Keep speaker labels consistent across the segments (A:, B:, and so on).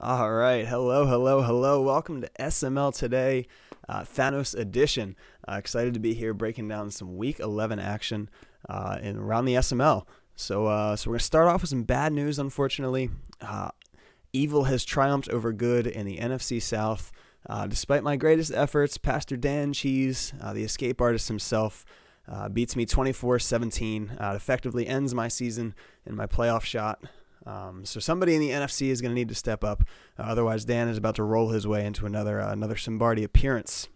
A: All right. Hello, hello, hello. Welcome to SML Today, uh, Thanos Edition. Uh, excited to be here breaking down some Week 11 action uh, in, around the SML. So, uh, so we're going to start off with some bad news, unfortunately. Uh, evil has triumphed over good in the NFC South. Uh, despite my greatest efforts, Pastor Dan Cheese, the escape artist himself, beats me 24 17. it effectively ends my season in my playoff shot. Um, so somebody in the NFC is going to need to step up. Uh, otherwise, Dan is about to roll his way into another uh, another Simbardi appearance.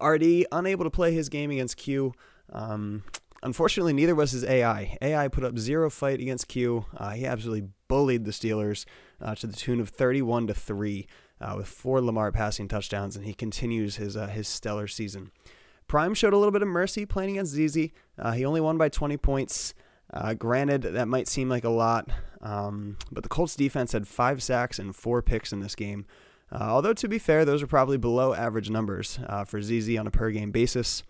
A: RD unable to play his game against Q. Um, unfortunately, neither was his AI. AI put up zero fight against Q. Uh, he absolutely bullied the Steelers uh, to the tune of 31 to three, uh, with four Lamar passing touchdowns, and he continues his uh, his stellar season. Prime showed a little bit of mercy playing against ZZ. he only won by 20 points. Uh, granted, that might seem like a lot, um, but the Colts defense had five sacks and four picks in this game. Uh, although, to be fair, those are probably below average numbers uh, for ZZ on a per game basis.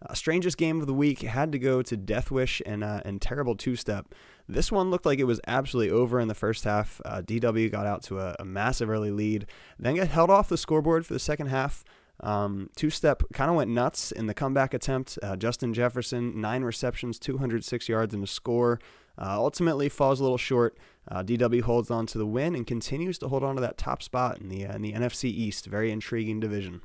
A: Uh, strangest game of the week had to go to Death Wish and, uh, and Terrible Two Step. This one looked like it was absolutely over in the first half. Uh, DW got out to a, a massive early lead, then got held off the scoreboard for the second half. Um, two step kind of went nuts in the comeback attempt. Uh, Justin Jefferson, nine receptions, 206 yards, and a score. Uh, ultimately falls a little short. Uh, DW holds on to the win and continues to hold on to that top spot in the, uh, in the NFC East. Very intriguing division.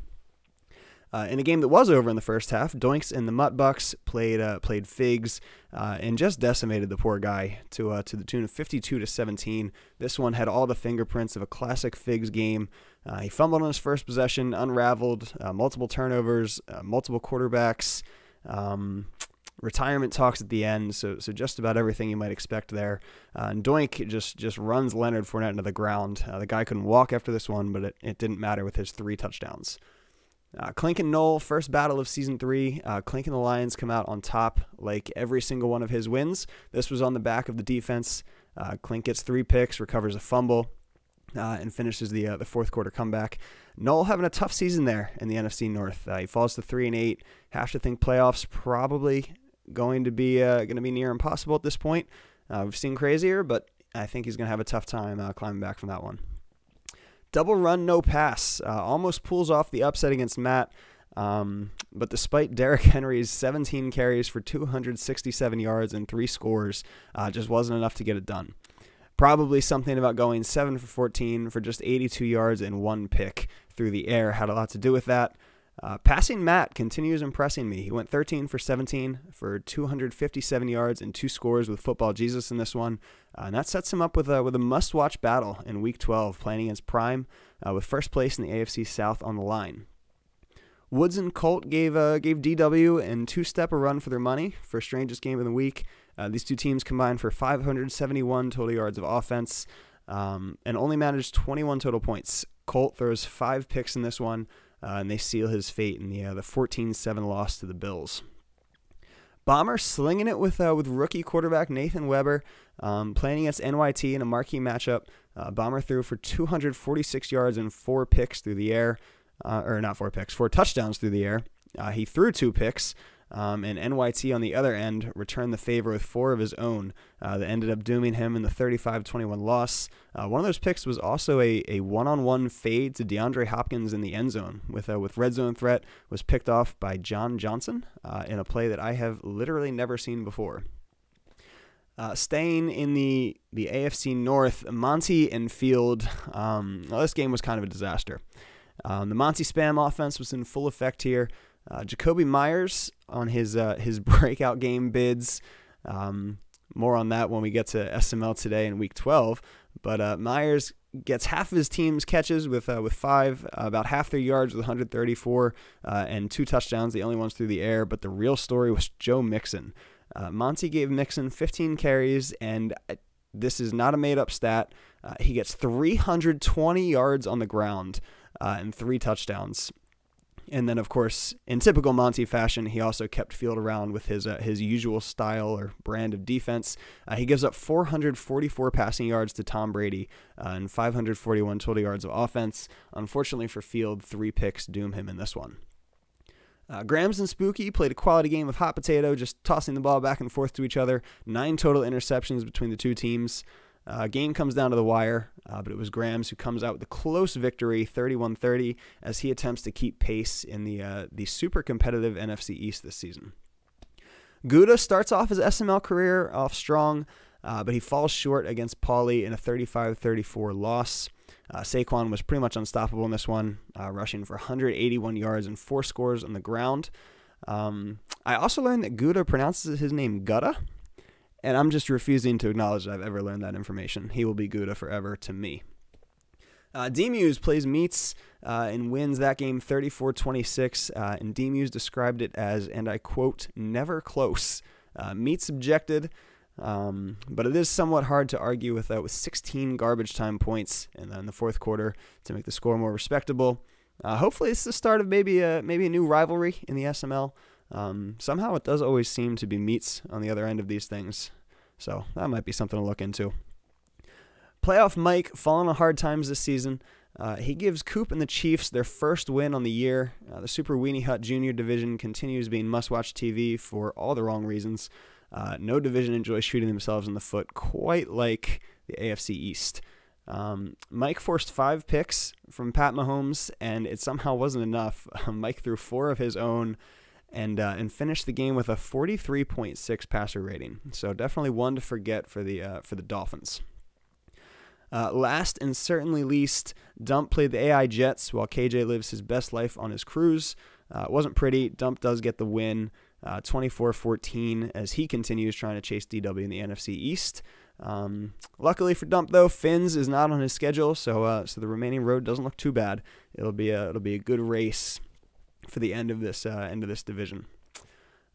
A: Uh, in a game that was over in the first half, Doinks and the Mutt Bucks played uh, played Figs uh, and just decimated the poor guy to uh, to the tune of 52 to 17. This one had all the fingerprints of a classic Figs game. Uh, he fumbled on his first possession, unraveled, uh, multiple turnovers, multiple quarterbacks. Um, retirement talks at the end, so so just about everything you might expect there. and Doink just just runs Leonard Fournette into the ground. the guy couldn't walk after this one, but it, it didn't matter with his three touchdowns. Uh, Clink and Noel, first battle of season three. Uh, Clink and the Lions come out on top like every single one of his wins. This was on the back of the defense. Uh, Clink gets three picks, recovers a fumble, uh, and finishes the uh, the fourth quarter comeback. Noel having a tough season there in the NFC North. Uh, he falls to three and eight. Have to think playoffs probably going to be going to be near impossible at this point. We've seen crazier, but I think he's going to have a tough time climbing back from that one. Double run, no pass. Uh, almost pulls off the upset against Matt. Um, but despite Derrick Henry's 17 carries for 267 yards and three scores, uh, just wasn't enough to get it done. Probably something about going 7 for 14 for just 82 yards and one pick through the air had a lot to do with that. Uh, passing Matt continues impressing me. He went 13 for 17 for 257 yards and two scores with Football Jesus in this one, uh, and that sets him up with a with a must-watch battle in Week 12, playing against Prime, uh, with first place in the AFC South on the line. Woods and Colt gave uh, gave DW and Two Step a run for their money for strangest game of the week. Uh, these two teams combined for 571 total yards of offense, um, and only managed 21 total points. Colt throws five picks in this one uh, and they seal his fate in the uh, the 14-7 loss to the Bills. Bomber slinging it with uh, with rookie quarterback Nathan Weber, um, playing against NYT in a marquee matchup. Uh, Bomber threw for 246 yards and four picks through the air, uh, or not four picks, four touchdowns through the air. Uh, he threw two picks, um, and NYT on the other end returned the favor with four of his own uh, that ended up dooming him in the 35 21 loss. Uh, one of those picks was also a, a one-on-one fade to DeAndre Hopkins in the end zone with uh, with red zone threat was picked off by John Johnson uh, in a play that I have literally never seen before. Uh, staying in the, the AFC North, Monty and Field. Um, well, this game was kind of a disaster. Um, the Monty spam offense was in full effect here. Uh, Jakobi Meyers on his uh, his breakout game bids. Um, more on that when we get to SML today in Week 12. But uh, Meyers gets half of his team's catches with uh, with five, uh, about half their yards with 134, uh, and two touchdowns. The only ones through the air. But the real story was Joe Mixon. Uh, Monty gave Mixon 15 carries, and uh, this is not a made up stat. he gets 320 yards on the ground and three touchdowns. And then, of course, in typical Monty fashion, he also kept field around with his uh, his usual style or brand of defense. Uh, he gives up 444 passing yards to Tom Brady uh, and 541 total yards of offense. Unfortunately for Field, three picks doom him in this one. Uh, Grams and Spooky played a quality game of hot potato, just tossing the ball back and forth to each other. Nine total interceptions between the two teams. Uh, game comes down to the wire. uh, but it was Grams who comes out with a close victory, 31-30, as he attempts to keep pace in the uh, the super competitive NFC East this season. Gouda starts off his SML career off strong, uh, but he falls short against Paulie in a 35-34 loss. Uh, Saquon was pretty much unstoppable in this one, uh, rushing for 181 yards and four scores on the ground. Um, I also learned that Gouda pronounces his name Gutta, and I'm just refusing to acknowledge that I've ever learned that information. He will be Gouda forever to me. Uh, D-Muse plays Meats uh, and wins that game 34 26. Uh, and D-Muse described it as, and I quote, never close. Uh, Meats objected, um, but it is somewhat hard to argue with that with 16 garbage time points in the, in the fourth quarter to make the score more respectable. Uh, hopefully, it's the start of maybe a, maybe a new rivalry in the SML. Um, somehow, it does always seem to be Meats on the other end of these things. So that might be something to look into. Playoff Mike falling on hard times this season. Uh, he gives Coop and the Chiefs their first win on the year. Uh, the Super Weenie Hut Junior Division continues being must-watch TV for all the wrong reasons. Uh, no division enjoys shooting themselves in the foot quite like the AFC East. Um, Mike forced five picks from Pat Mahomes, and it somehow wasn't enough. Mike threw four of his own and uh, and finished the game with a 43.6 passer rating. So definitely one to forget for the uh, for the Dolphins. Uh, last and certainly least, Dump played the AI Jets while KJ lives his best life on his cruise. Uh, it wasn't pretty. Dump does get the win, uh, 24-14, as he continues trying to chase DW in the NFC East. Um, luckily for Dump though, Fins is not on his schedule, so uh, so the remaining road doesn't look too bad. It'll be a it'll be a good race for the end of this uh, end of this division.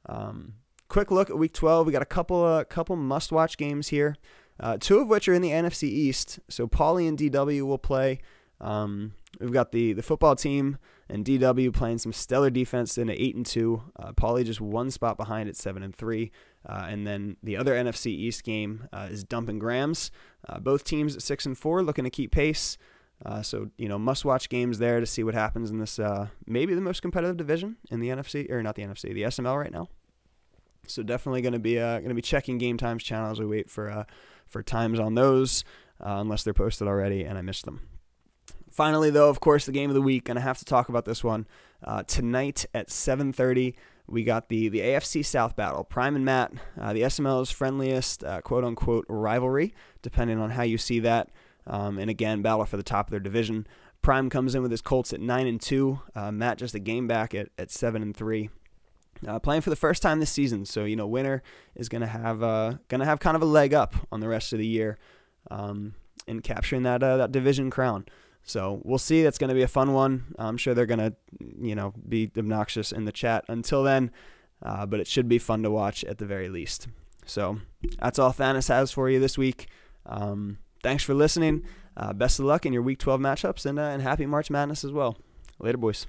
A: Um, quick look at Week 12. We got a couple uh, couple must watch games here. Uh, two of which are in the NFC East. So Paulie and DW will play. Um, we've got the the football team and DW playing some stellar defense in an eight and two. Uh, Paulie just one spot behind at seven and three. Uh, and then the other NFC East game uh, is Dump and Grams. Uh, both teams at six and four, looking to keep pace. Uh, so you know, must-watch games there to see what happens in this uh, maybe the most competitive division in the NFC or not the NFC, the SML right now. So definitely going to be uh, going to be checking game times channel as we wait for uh, for times on those, uh, unless they're posted already and I missed them. Finally, though, of course, the game of the week, and I have to talk about this one uh, tonight at 7:30. We got the the AFC South battle, Prime and Matt, the SML's friendliest quote unquote rivalry, depending on how you see that. Um, and again, battle for the top of their division. Prime comes in with his Colts at nine and two. Uh, Matt just a game back at, at seven and three. Uh, playing for the first time this season, so you know winner is gonna have uh, gonna have kind of a leg up on the rest of the year um, in capturing that uh, that division crown. So we'll see. That's going to be a fun one. I'm sure they're going to, you know, be obnoxious in the chat until then, uh, but it should be fun to watch at the very least. So that's all Thanos has for you this week. Um, thanks for listening. Uh, best of luck in your Week 12 matchups and, uh, and happy March Madness as well. Later, boys.